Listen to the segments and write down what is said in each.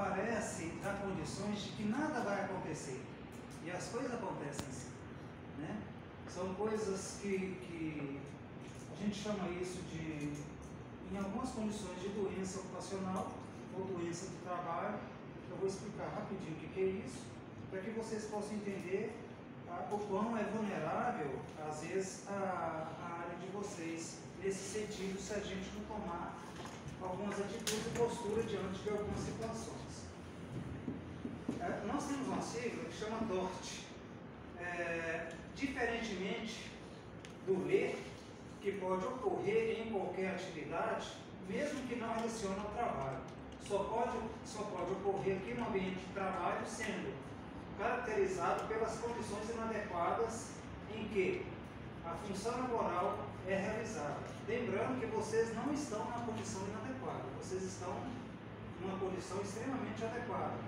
parece dar condições de que nada vai acontecer. E as coisas acontecem sim. Né? São coisas que, que a gente chama isso de, em algumas condições de doença ocupacional ou doença do trabalho. Eu vou explicar rapidinho o que, é isso, para que vocês possam entender o quão é vulnerável, às vezes, a, a área de vocês, nesse sentido, se a gente não tomar algumas atitudes e postura diante de algumas situações. É, nós temos uma sigla que chama DORT. É, diferentemente do ler, que pode ocorrer em qualquer atividade, mesmo que não relacione ao trabalho. Só pode, só pode ocorrer aqui no ambiente de trabalho sendo caracterizado pelas condições inadequadas em que a função laboral é realizada. Lembrando que vocês não estão na condição inadequada, vocês estão numa condição extremamente adequada.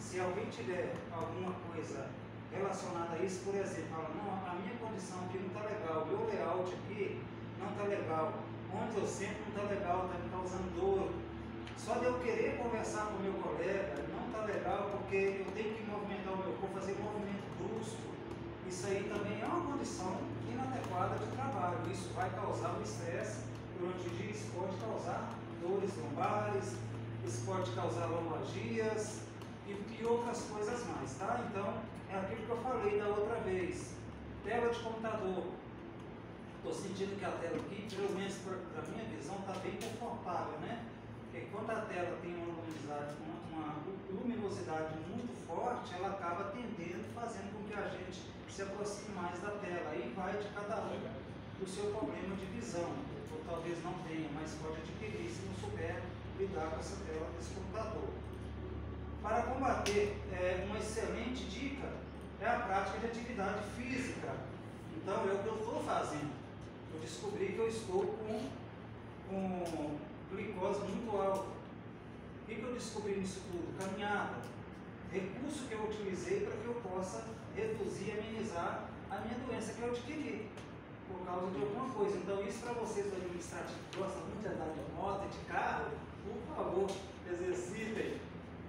Se alguém tiver alguma coisa relacionada a isso, por exemplo, fala, não, a minha condição aqui não está legal, o meu layout aqui não está legal, onde eu sento não está legal, está me causando dor. Só de eu querer conversar com o meu colega não está legal porque eu tenho que movimentar o meu corpo, fazer um movimento brusco. Isso aí também é uma condição inadequada de trabalho. Isso vai causar um estresse durante o dia, isso pode causar dores lombares, isso pode causar lombalgias e, e outras coisas mais, tá? Então, é aquilo que eu falei da outra vez. Tela de computador. Estou sentindo que a tela aqui, pelo menos para a minha visão, está bem confortável, né? Porque quando a tela tem uma luminosidade, uma, uma luminosidade muito forte, ela acaba tendendo, fazendo com que a gente se aproxime mais da tela. Aí vai de cada um o seu problema de visão. Talvez não tenha, mas pode adquirir se não souber lidar com essa tela desse computador. Para combater, é, uma excelente dica é a prática de atividade física. Então é o que eu estou fazendo. Eu descobri que eu estou com, com glicose muito alta. O que, que eu descobri nisso tudo? Caminhada. Recurso que eu utilizei para que eu possa reduzir e amenizar a minha doença que eu adquiri por causa de alguma coisa. Então, isso para vocês do administrativo que gostam muito de andar de moto de carro, por favor, exercitem.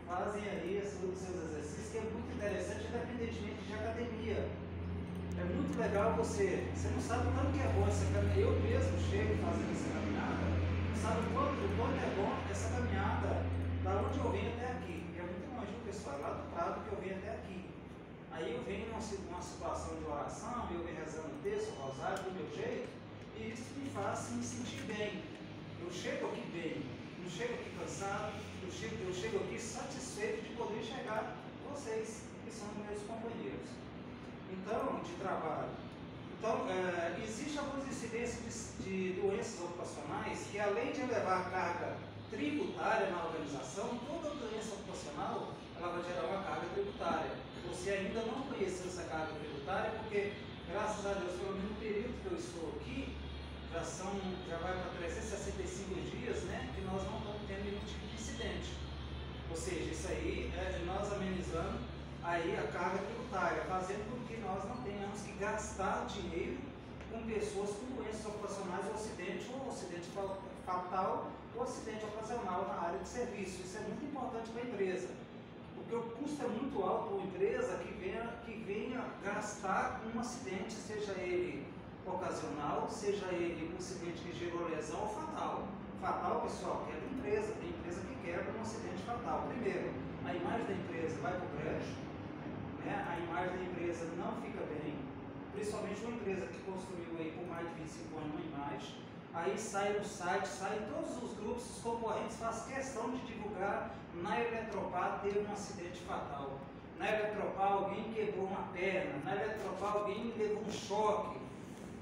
Fazem aí os seus exercícios, que é muito interessante, independentemente de academia. É muito legal você. Você não sabe o que é bom essa caminhada. Eu mesmo chego fazendo essa caminhada, não sabe o quanto, o quanto é bom essa caminhada da onde eu venho até aqui. É muito longe o pessoal, lá do lado que eu venho até aqui. Aí eu venho numa, situação de oração, eu rezando o texto, o rosário, do meu jeito, e isso me faz me sentir bem. Eu chego aqui bem, não chego aqui cansado, eu chego, eu chego aqui satisfeito de poder chegar vocês, que são meus companheiros. Então, de trabalho. Então, é, existe algumas incidências de, de doenças ocupacionais que, além de elevar a carga tributária na organização, toda doença ocupacional ela vai gerar uma carga tributária. Você ainda não conheceu essa carga tributária porque, graças a Deus, pelo menos no período que eu estou aqui, já, são, já vai para 365 dias né, que nós não estamos tendo nenhum tipo de incidente. Ou seja, isso aí é nós amenizando aí a carga tributária, fazendo com que nós não tenhamos que gastar dinheiro com pessoas com doenças ocupacionais ou acidente, ou acidente fatal, ou acidente ocasional na área de serviço. Isso é muito importante para a empresa. Custo é muito alto uma empresa que venha, que venha gastar com um acidente, seja ele ocasional, seja ele um acidente que gerou lesão ou fatal. Fatal, pessoal, quebra empresa. Tem empresa que quebra um acidente fatal. Primeiro, a imagem da empresa vai para o brejo, né? a imagem da empresa não fica bem, principalmente uma empresa que construiu aí por mais de 25 anos uma imagem, aí sai no site, sai em todos os grupos, os concorrentes faz questão de divulgar, na Eletropar teve um acidente fatal, na Eletropar alguém quebrou uma perna, na Eletropar alguém levou um choque,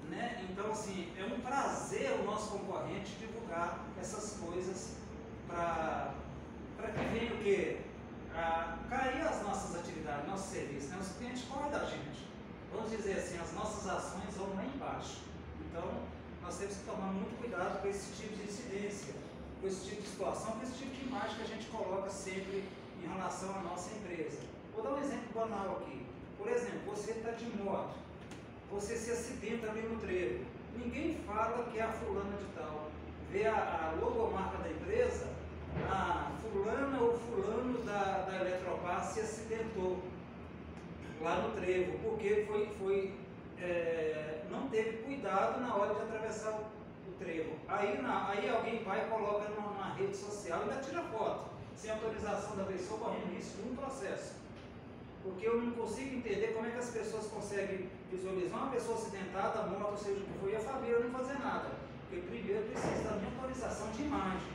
né? Então assim, é um prazer o nosso concorrente divulgar essas coisas para que venha o quê? cair as nossas atividades, nossos serviços, né? os clientes correm da gente. Vamos dizer assim, as nossas ações vão lá embaixo. Então, nós temos que tomar muito cuidado com esse tipo de incidência, com esse tipo de situação, com esse tipo de imagem que a gente coloca sempre em relação à nossa empresa. Vou dar um exemplo banal aqui. Por exemplo, você está de moto, você se acidenta ali no trevo. Ninguém fala que é a fulana de tal. Vê a, a logomarca da empresa, a fulana ou fulano da se acidentou lá no trevo, porque foi, foi, é, não teve cuidado na hora de atravessar o, trevo. Aí, na, aí alguém vai e coloca na, rede social e ainda tira foto, sem autorização da pessoa, correndo risco de um processo. Porque eu não consigo entender como é que as pessoas conseguem visualizar uma pessoa acidentada, morta, seja o que for, e a família não fazer nada. Porque primeiro precisa da minha autorização de imagem.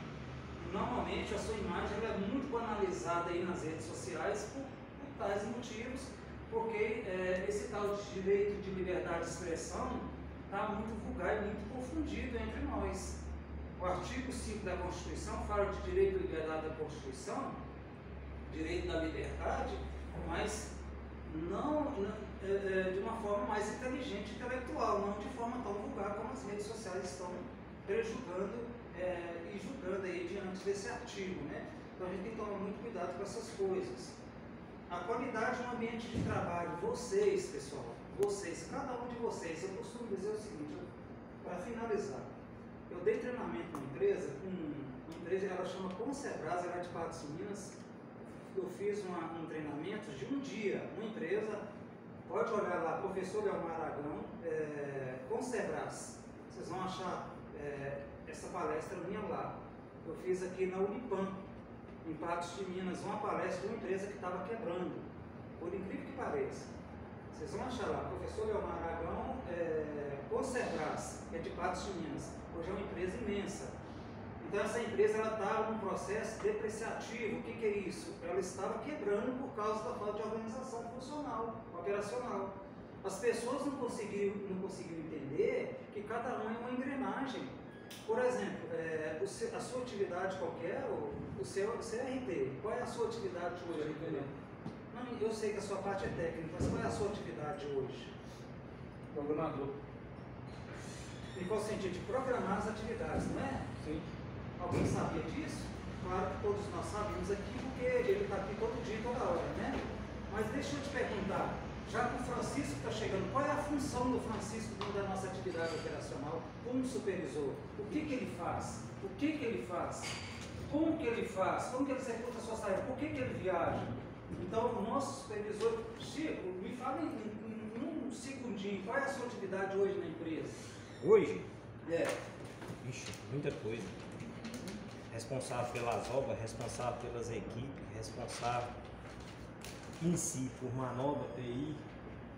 Normalmente a sua imagem é muito banalizada aí nas redes sociais por, por tais motivos, porque é, esse tal de direito de liberdade de expressão está muito vulgar e muito confundido entre nós. O artigo 5 da Constituição fala de direito de liberdade da Constituição, direito da liberdade, mas não, é, é, de uma forma mais inteligente, intelectual, não de forma tão vulgar como as redes sociais estão prejudicando é, e julgando aí diante desse artigo, né? Então a gente tem que tomar muito cuidado com essas coisas. A qualidade no ambiente de trabalho, vocês, pessoal, vocês, cada um de vocês, eu costumo dizer o seguinte, para finalizar, eu dei treinamento numa empresa, uma empresa, ela chama Concebras, ela é de Patos Minas, eu fiz uma, um treinamento de um dia, uma empresa, pode olhar lá, professor Leomar Aragão, é, Concebras, vocês vão achar é, essa palestra minha lá. Eu fiz aqui na Unipam, em Patos de Minas, uma palestra de uma empresa que estava quebrando, por incrível que pareça. Vocês vão achar lá, professor Leomar Aragão, é, Concebras, é de Patos de Minas. Hoje é uma empresa imensa então essa empresa estava tá num processo depreciativo. O que, que, é isso? Ela estava quebrando por causa da falta de organização funcional, operacional. As pessoas não conseguiram, não conseguiram entender que cada um é uma engrenagem. Por exemplo, é, a sua atividade qualquer, o, seu CRT, qual é a sua atividade hoje? Não, eu sei que a sua parte é técnica, mas qual é a sua atividade hoje? Programador. Em qual sentido? De programar as atividades, não é? Sim. Alguém sabia disso? Claro que todos nós sabemos aqui, porque ele está aqui todo dia, toda hora, né? Mas deixa eu te perguntar, já que o Francisco está chegando, qual é a função do Francisco dentro da nossa atividade operacional como supervisor? O que, que ele faz? O que, que ele faz? Como que ele faz? Como que ele executa a sua tarefa? Por que, que ele viaja? Então, o nosso supervisor, Chico, me fala em, em, em um segundinho, qual é a sua atividade hoje na empresa? Hoje? É. Ixi, muita coisa responsável pelas obras, responsável pelas equipes, responsável em si por manobra, TI,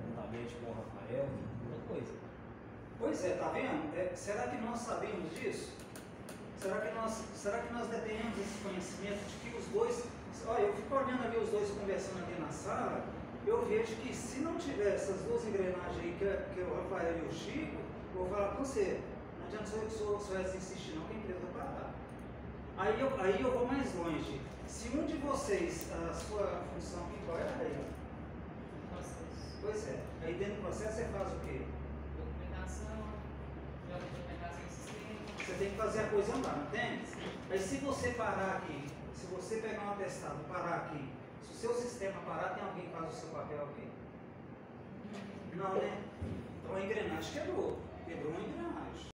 juntamente com o Rafael, muita coisa. Pois é, tá vendo? É, será que nós sabemos disso? Será que nós, será que nós detemos esse conhecimento de que os dois. Olha, eu fico olhando ali os dois conversando ali na sala, eu vejo que se não tiver essas duas engrenagens aí, que é, que é o Rafael e o Chico, eu vou falar com você, não adianta só, só, só insistir não, que a empresa vai parar. Aí eu, aí eu vou mais longe. Se um de vocês, a sua função aqui, qual é a lei? Processo. Pois é. Aí dentro do processo você faz o quê? Documentação, joga documentação em sistema. Você tem que fazer a coisa andar, não tem? Aí se você parar aqui, se você pegar um atestado e parar aqui, se o seu sistema parar, tem alguém que faz o seu papel aqui? Não, né? Então a engrenagem quebrou. Quebrou uma engrenagem.